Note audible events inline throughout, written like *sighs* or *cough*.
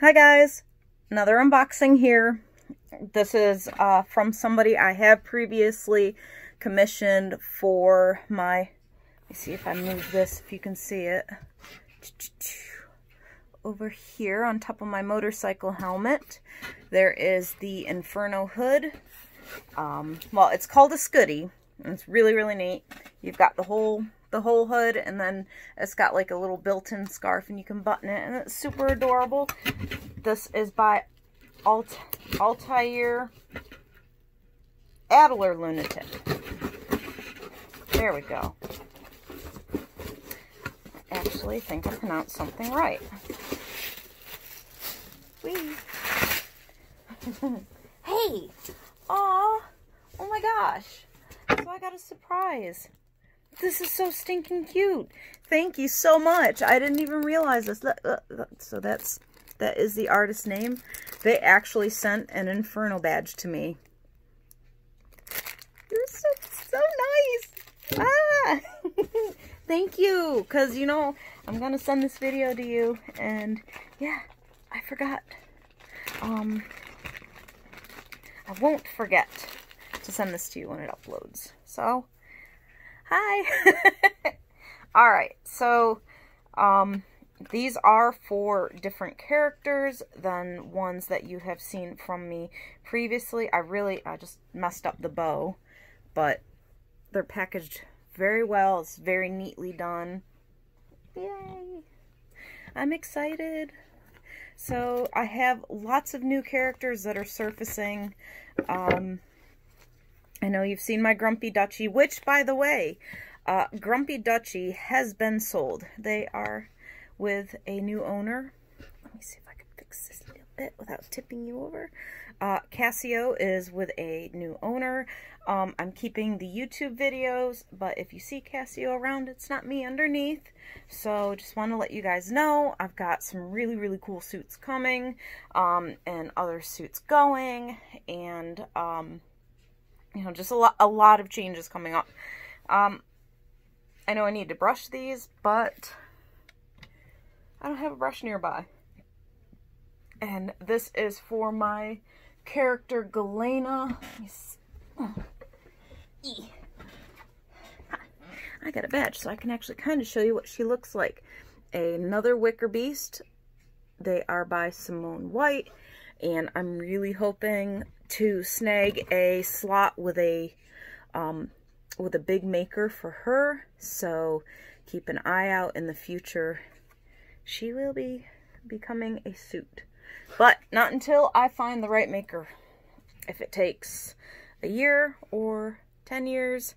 Hi guys, another unboxing here. This is uh, from somebody I have previously commissioned for my, let me see if I move this, if you can see it. Over here on top of my motorcycle helmet, there is the Inferno hood. Um, well, it's called a Scoodie. It's really, really neat. You've got the whole the whole hood and then it's got like a little built-in scarf and you can button it and it's super adorable. This is by Alt Altair Atelier Lunatic. There we go. I actually think I pronounced something right. Whee! *laughs* hey! Aw! Oh my gosh! I got a surprise. This is so stinking cute. Thank you so much. I didn't even realize this. So that's that is the artist name. They actually sent an Inferno badge to me. You're so so nice. Ah, *laughs* thank you. Cause you know I'm gonna send this video to you, and yeah, I forgot. Um, I won't forget to send this to you when it uploads. So Hi. *laughs* All right. So, um, these are for different characters than ones that you have seen from me previously. I really, I just messed up the bow, but they're packaged very well. It's very neatly done. Yay. I'm excited. So I have lots of new characters that are surfacing. Um, I know you've seen my Grumpy Dutchie, which, by the way, uh, Grumpy Dutchie has been sold. They are with a new owner. Let me see if I can fix this a little bit without tipping you over. Uh, Casio is with a new owner. Um, I'm keeping the YouTube videos, but if you see Casio around, it's not me underneath. So just want to let you guys know, I've got some really, really cool suits coming, um, and other suits going, and, um, you know, just a lot, a lot of changes coming up. Um, I know I need to brush these, but I don't have a brush nearby. And this is for my character Galena. I got a badge, so I can actually kind of show you what she looks like. Another Wicker Beast. They are by Simone White. And I'm really hoping to snag a slot with a um, with a big maker for her. So keep an eye out in the future. She will be becoming a suit. But not until I find the right maker. If it takes a year or 10 years,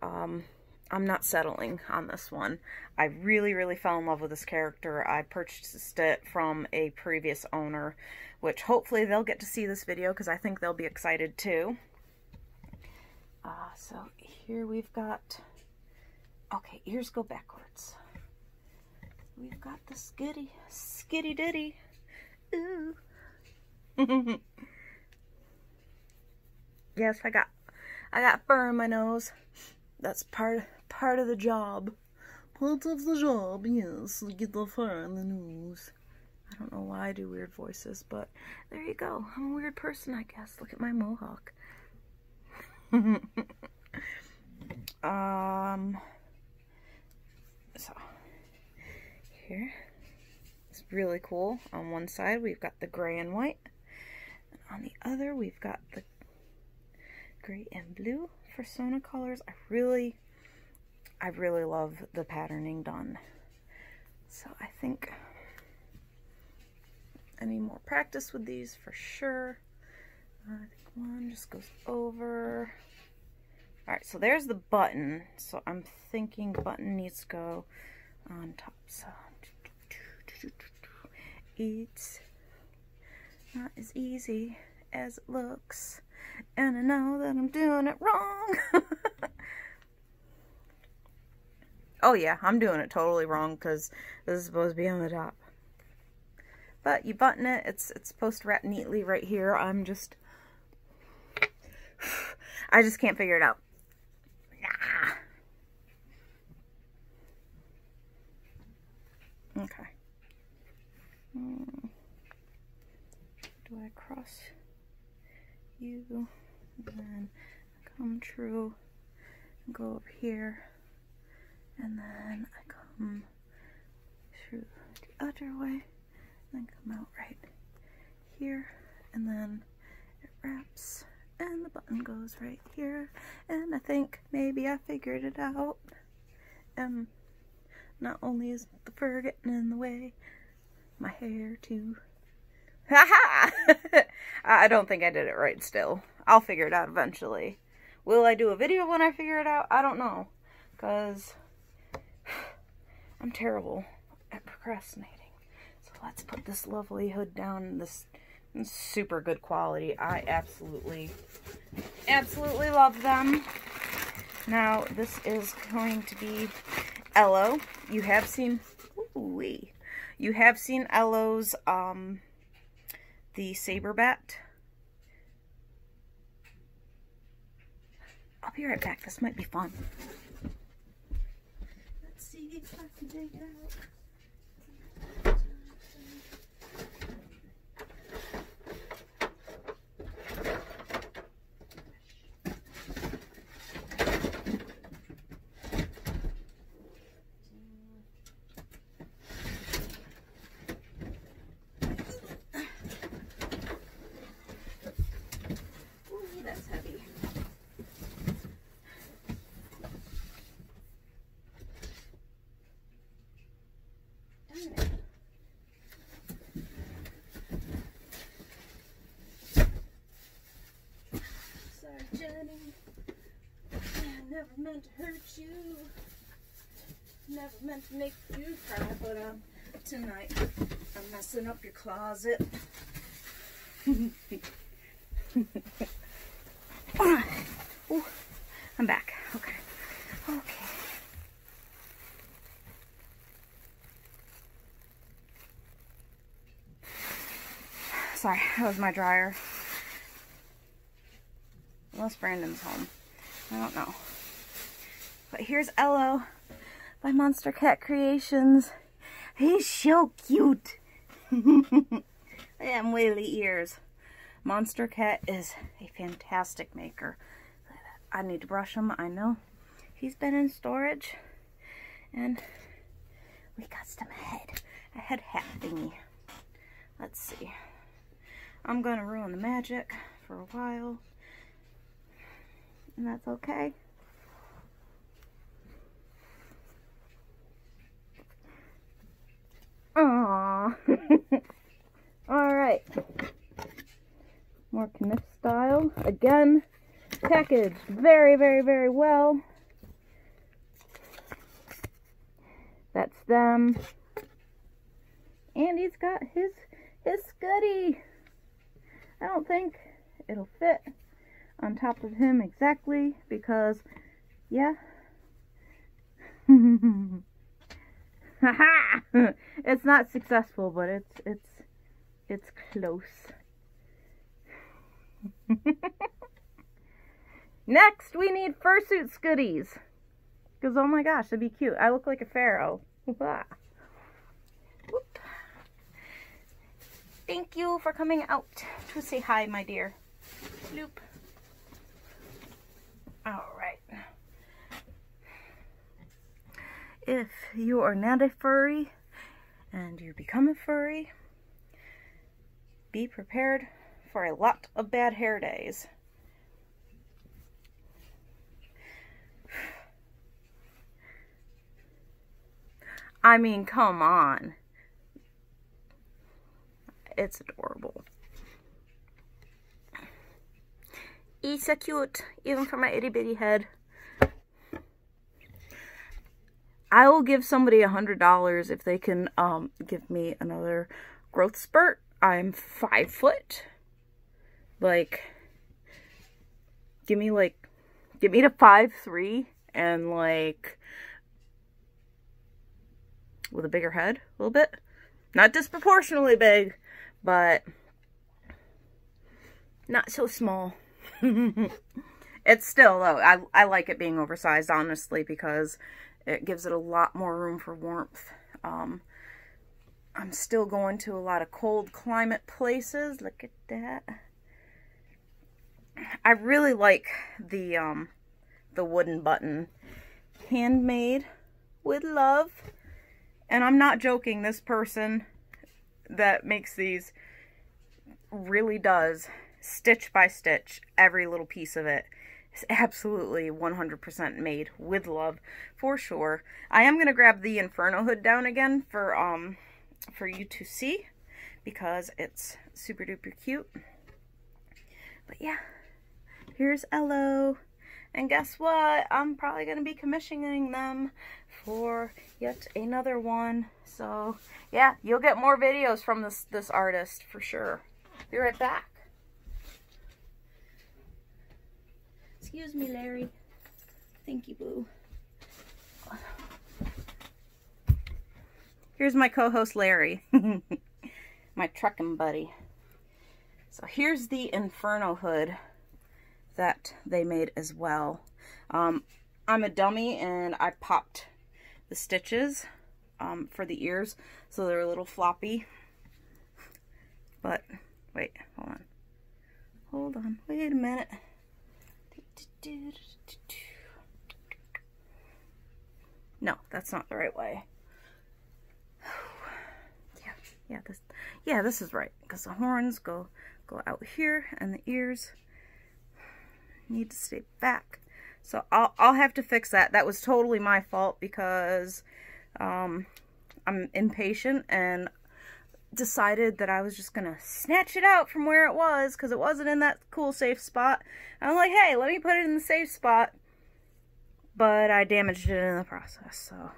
um, I'm not settling on this one. I really, really fell in love with this character. I purchased it from a previous owner, which hopefully they'll get to see this video because I think they'll be excited too. Uh, so here we've got, okay, ears go backwards. We've got the skitty, skitty ditty. Ooh. *laughs* yes, I got, I got fur in my nose. That's part part of the job. Part of the job, yes. Get the fur in the news. I don't know why I do weird voices, but there you go. I'm a weird person, I guess. Look at my mohawk. *laughs* um, so, here. It's really cool. On one side, we've got the gray and white. And on the other, we've got the gray and blue for Sona colors. I really I really love the patterning done. So I think I need more practice with these for sure. I think one just goes over. All right, so there's the button. So I'm thinking button needs to go on top. So it's not as easy as it looks. And I know that I'm doing it wrong. *laughs* Oh yeah, I'm doing it totally wrong because this is supposed to be on the top. But you button it, it's it's supposed to wrap neatly right here. I'm just, *sighs* I just can't figure it out. Nah. Okay. Hmm. do I cross you, and then come true, and go over here, and then I come through the other way, and then come out right here, and then it wraps, and the button goes right here, and I think maybe I figured it out. Um, not only is the fur getting in the way, my hair too. *laughs* I don't think I did it right still. I'll figure it out eventually. Will I do a video when I figure it out? I don't know. Because I'm terrible at procrastinating. So let's put this lovely hood down. This super good quality. I absolutely, absolutely love them. Now, this is going to be Ello. You have seen, ooh you have seen Ello's, um, the saber bat. I'll be right back. This might be fun. I can dig it out. Jenny. I never meant to hurt you. Never meant to make you cry, but um, tonight I'm messing up your closet. *laughs* Ooh, I'm back. Okay. Okay. Sorry, that was my dryer. Unless Brandon's home. I don't know. But here's Ello by Monster Cat Creations. He's so cute. *laughs* and whaley ears. Monster Cat is a fantastic maker. I need to brush him, I know. He's been in storage. And we got some head. A head hat thingy. Let's see. I'm going to ruin the magic for a while and that's okay. Aww. *laughs* Alright. More Kniff style. Again, packaged very, very, very well. That's them. And he's got his, his Scoodie. I don't think it'll fit on top of him exactly because, yeah. *laughs* it's not successful, but it's it's it's close. *laughs* Next, we need fursuit scoodies. Because, oh my gosh, that'd be cute. I look like a pharaoh. *laughs* Thank you for coming out to say hi, my dear. Loop. All right. If you are not a furry and you become a furry, be prepared for a lot of bad hair days. I mean, come on. It's adorable. He's so cute, even for my itty bitty head. I will give somebody a hundred dollars if they can um, give me another growth spurt. I'm five foot. Like, give me like, give me to five three and like with a bigger head a little bit. Not disproportionately big, but not so small. *laughs* it's still though. I I like it being oversized honestly because it gives it a lot more room for warmth. Um, I'm still going to a lot of cold climate places. Look at that. I really like the um the wooden button. Handmade with love. And I'm not joking, this person that makes these really does stitch by stitch every little piece of it is absolutely 100% made with love for sure. I am going to grab the Inferno hood down again for um for you to see because it's super duper cute. But yeah, here's Ello. And guess what? I'm probably going to be commissioning them for yet another one. So, yeah, you'll get more videos from this, this artist for sure. Be right back. Excuse me, Larry. Thank you, Boo. Here's my co-host, Larry. *laughs* my trucking buddy. So here's the Inferno hood that they made as well. Um, I'm a dummy and I popped the stitches um, for the ears so they're a little floppy. But, wait, hold on. Hold on, wait a minute. No, that's not the right way. *sighs* Yeah, yeah, this, yeah, this is right because the horns go go out here and the ears need to stay back. So I'll, I'll have to fix that. That was totally my fault because um, I'm impatient and decided that I was just to snatch it out from where it was because it wasn't in that cool safe spot. I'm like, hey, let me put it in the safe spot. But I damaged it in the process, so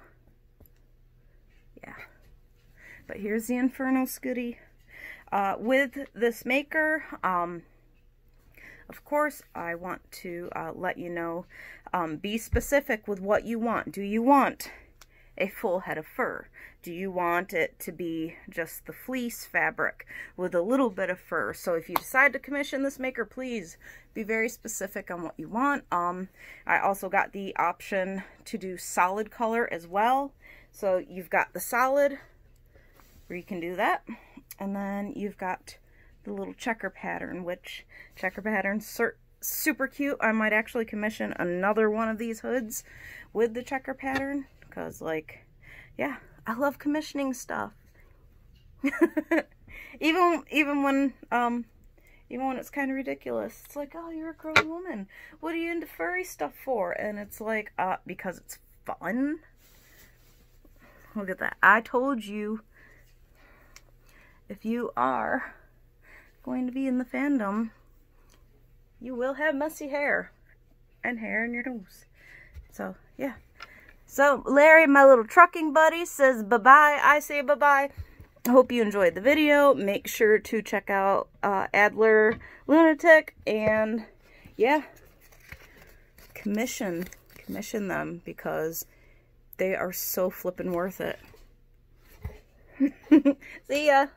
yeah. But here's the Inferno Scoodie. Uh, with this maker, um, of course, I want to uh, let you know, um, be specific with what you want. Do you want a full head of fur? Do you want it to be just the fleece fabric with a little bit of fur? So if you decide to commission this maker, please be very specific on what you want. Um, I also got the option to do solid color as well. So you've got the solid, where you can do that. And then you've got the little checker pattern, which checker pattern super cute. I might actually commission another one of these hoods with the checker pattern because like, yeah, I love commissioning stuff. *laughs* even even when um even when it's kind of ridiculous. It's like, oh, you're a grown woman. What are you into furry stuff for? And it's like, uh, because it's fun. Look at that. I told you if you are going to be in the fandom, you will have messy hair and hair in your nose. So, yeah. So, Larry, my little trucking buddy, says bye-bye. I say bye-bye. I hope you enjoyed the video. Make sure to check out uh, Atelier Lunatic and, yeah, commission, commission them because they are so flippin' worth it. *laughs* See ya.